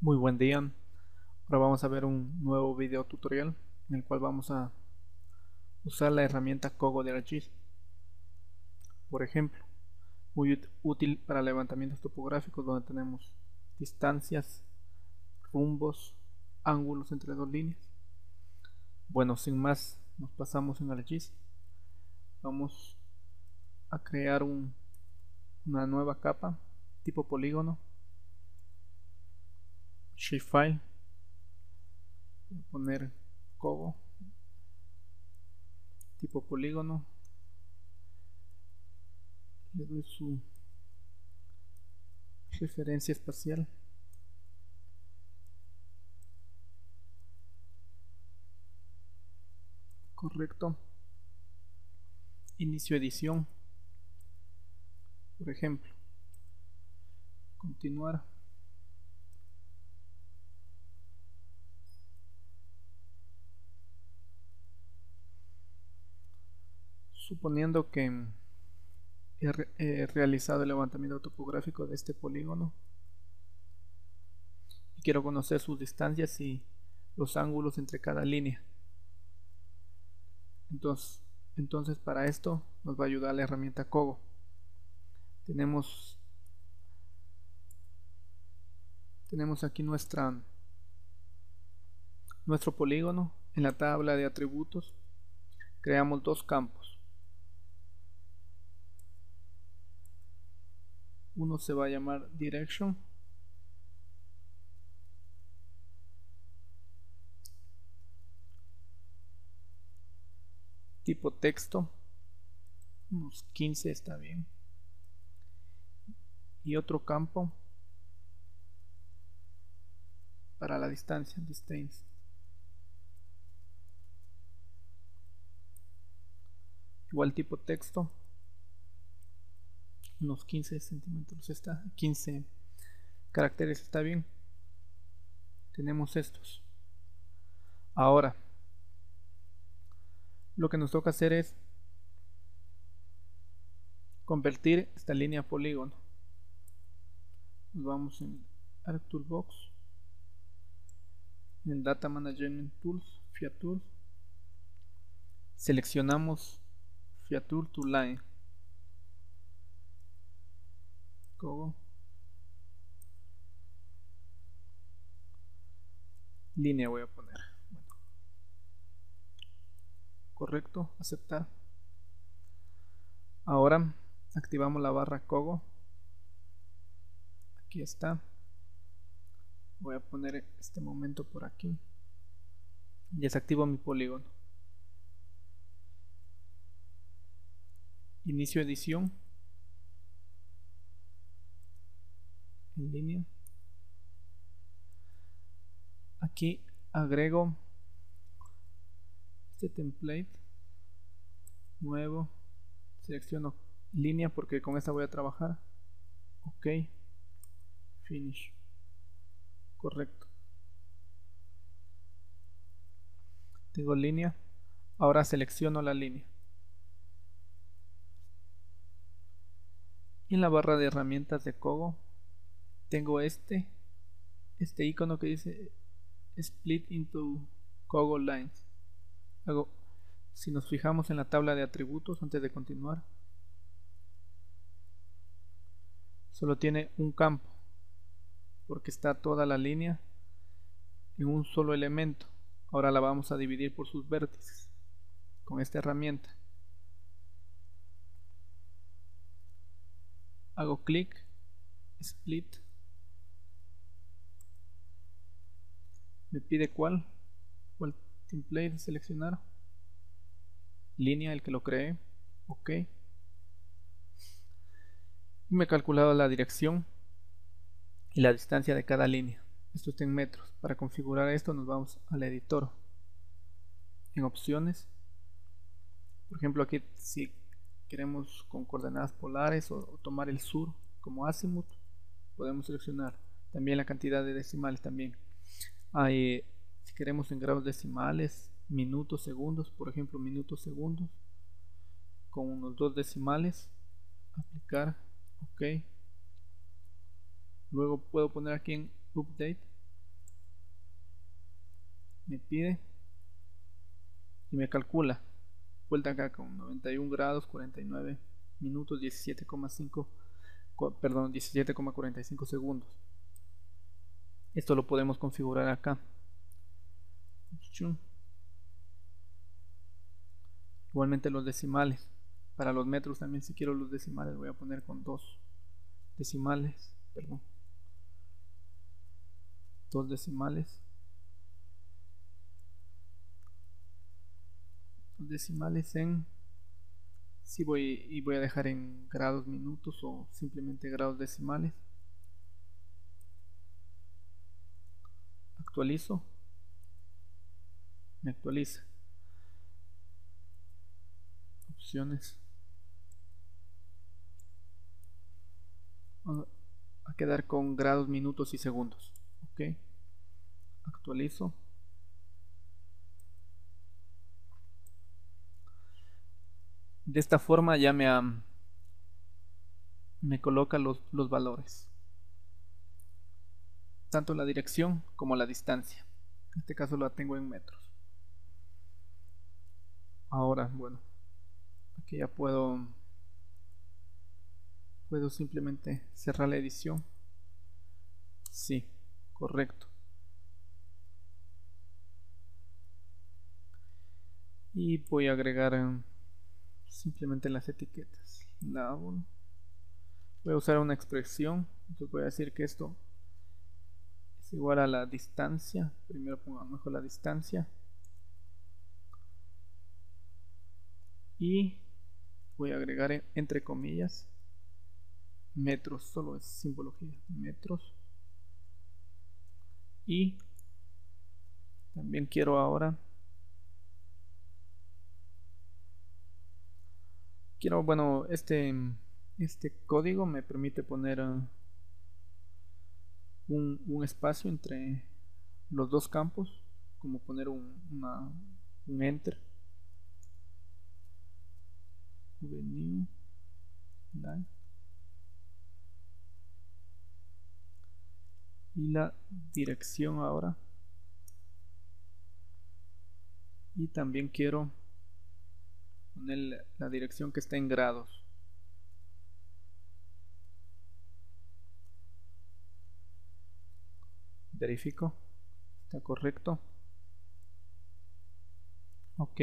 Muy buen día. Ahora vamos a ver un nuevo video tutorial en el cual vamos a usar la herramienta Kogo de ArcGIS. Por ejemplo, muy útil para levantamientos topográficos donde tenemos distancias, rumbos, ángulos entre dos líneas. Bueno, sin más, nos pasamos en ArcGIS. Vamos a crear una nueva capa tipo polígono shapefile voy a poner Kobo tipo polígono. Le doy su referencia espacial. Correcto. Inicio edición. Por ejemplo continuar suponiendo que he, realizado el levantamiento topográfico de este polígono. Y quiero conocer sus distancias y los ángulos entre cada línea. Entonces, para esto nos va a ayudar la herramienta Kogo tenemos tenemos aquí nuestro polígono en la tabla de atributos. Creamos dos campos uno se va a llamar direction. Tipo texto. Unos 15 está bien. Y otro campo. Para la distancia distance. Igual tipo texto unos 15 centímetros. Está 15 caracteres está bien. Tenemos estos. Ahora lo que nos toca hacer es convertir esta línea a polígono. Nos vamos en Arc Toolbox en el Data Management Tools Fiat Tools. Seleccionamos Fiat Tool to Line línea voy a poner. Correcto aceptar. Ahora activamos la barra Kogo aquí está. Voy a poner este momento por aquí. Desactivo mi polígono. Inicio edición en línea. Aquí agrego este template nuevo. Selecciono línea porque con esta voy a trabajar. Ok. Finish. Correcto. Tengo línea. Ahora selecciono la línea. Y en la barra de herramientas de Kogo tengo este este icono que dice split into Kogo lines Luego, si nos fijamos en la tabla de atributos antes de continuar. Solo tiene un campo porque está toda la línea en un solo elemento. Ahora la vamos a dividir por sus vértices con esta herramienta. Hago clic split me pide cuál cuál template seleccionar. Línea el que lo cree. Ok. Me he calculado la dirección y la distancia de cada línea. Esto está en metros. Para configurar esto nos vamos al editor. En opciones. Por ejemplo aquí si queremos con coordenadas polares o, o tomar el sur como azimut podemos seleccionar también la cantidad de decimales también hay, si queremos en grados decimales, minutos, segundos, por ejemplo, minutos, segundos, con unos dos decimales, aplicar, ok. Luego puedo poner aquí en update. Me pide y me calcula. Vuelta acá con 91 grados 49 minutos 17,5 perdón 17,45 segundos esto lo podemos configurar acá. Igualmente los decimales. Para los metros también si quiero los decimales voy a poner con dos decimales perdón. Dos decimales. Decimales en si voy y voy a dejar en grados minutos o simplemente grados decimales actualizo. Me actualiza. Opciones. A quedar con grados minutos y segundos. Ok. Actualizo. De esta forma ya me, me coloca los, los valores tanto la dirección como la distancia. En este caso la tengo en metros. Ahora bueno aquí ya puedo puedo simplemente cerrar la edición. Sí correcto. Y voy a agregar simplemente las etiquetas. Voy a usar una expresión. Entonces voy a decir que esto es igual a la distancia. Primero pongamos mejor la distancia. Y voy a agregar entre comillas metros solo es simbología metros. Y también quiero ahora quiero bueno este este código me permite poner uh, un, espacio entre los dos campos como poner un, una, un enter. Y la dirección ahora. Y también quiero poner la dirección que está en grados verifico. Está correcto. Ok.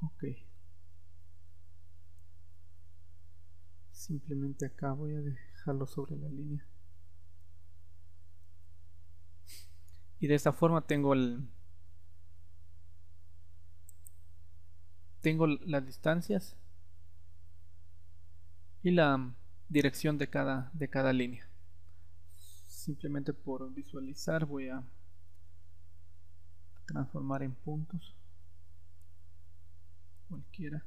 Ok. Simplemente acá voy a dejarlo sobre la línea. Y de esta forma tengo el tengo las distancias y la dirección de cada de cada línea simplemente por visualizar voy a transformar en puntos cualquiera.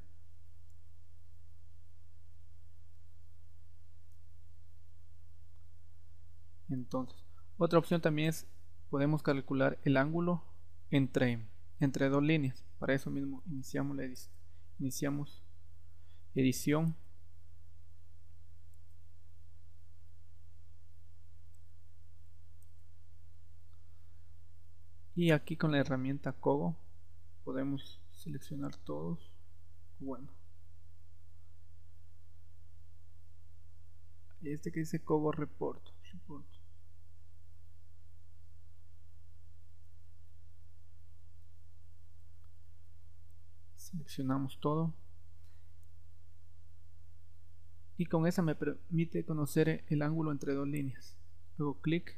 Entonces otra opción también es podemos calcular el ángulo entre entre dos líneas. Para eso mismo iniciamos la edición iniciamos edición y aquí con la herramienta Kogo podemos seleccionar todos. Bueno. Este que dice Kogo Report, Report. seleccionamos todo. Y con esa me permite conocer el ángulo entre dos líneas. Luego clic.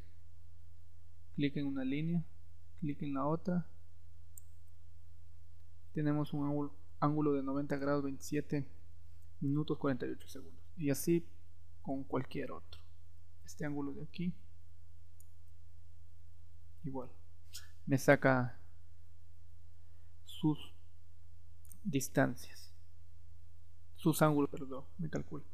Clic en una línea clic en la otra. Tenemos un ángulo, de 90 grados 27 minutos 48 segundos. Y así con cualquier otro. Este ángulo de aquí igual. Me saca sus distancias. Sus ángulos perdón me calcula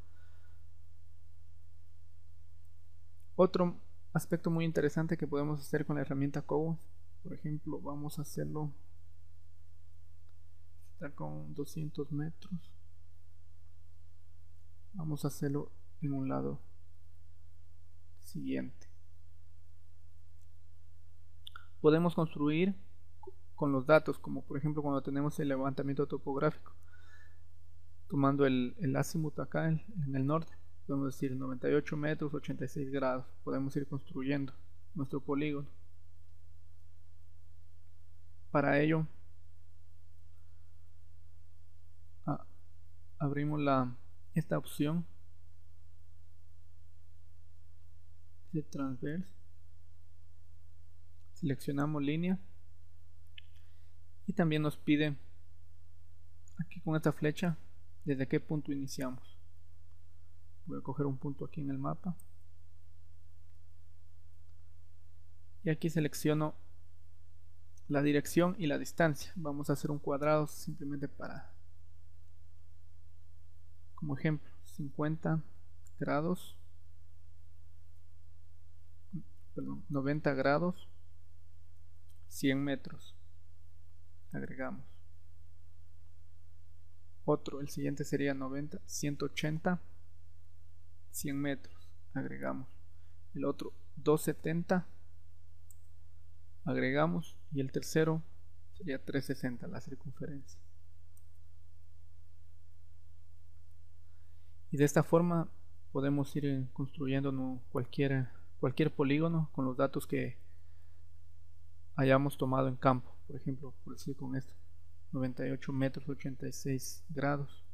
otro aspecto muy interesante que podemos hacer con la herramienta Cowo por ejemplo vamos a hacerlo está con 200 metros vamos a hacerlo en un lado siguiente podemos construir con los datos, como por ejemplo cuando tenemos el levantamiento topográfico. Tomando el, el acá en, en el norte, podemos decir 98 metros, 86 grados. Podemos ir construyendo nuestro polígono. Para ello, abrimos la, esta opción. De transverse. Seleccionamos línea. Y también nos pide aquí con esta flecha desde qué punto iniciamos voy a coger un punto aquí en el mapa. Y aquí selecciono la dirección y la distancia. Vamos a hacer un cuadrado simplemente para como ejemplo 50 grados perdón, 90 grados 100 metros. Agregamos. Otro el siguiente sería 90 180 100 metros. Agregamos. El otro 270 agregamos y el tercero sería 360 la circunferencia. Y de esta forma podemos ir construyendo cualquier, cualquier polígono con los datos que hayamos tomado en campo. Por ejemplo por decir con esto 98 metros 86 grados.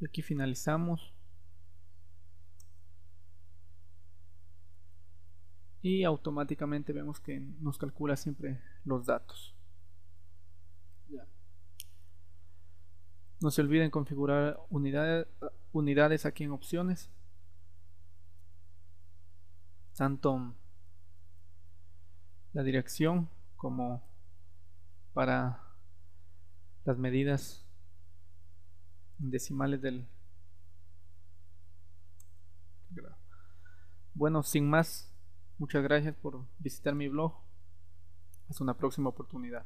Y aquí finalizamos y automáticamente vemos que nos calcula siempre los datos. No se olviden configurar unidades, unidades aquí en opciones. Tanto la dirección como para las medidas decimales del bueno sin más muchas gracias por visitar mi blog. Hasta una próxima oportunidad